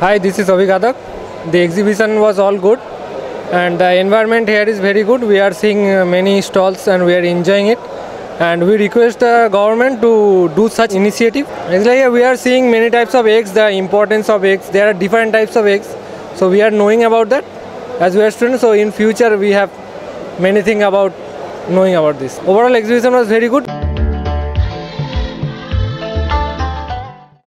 Hi, this is Abhi Yadav. The exhibition was all good and the environment here is very good. We are seeing uh, many stalls and we are enjoying it. And we request the government to do such initiative. It's like we are seeing many types of eggs, the importance of eggs. There are different types of eggs. So we are knowing about that as we are students. So in future we have many things about knowing about this. Overall exhibition was very good.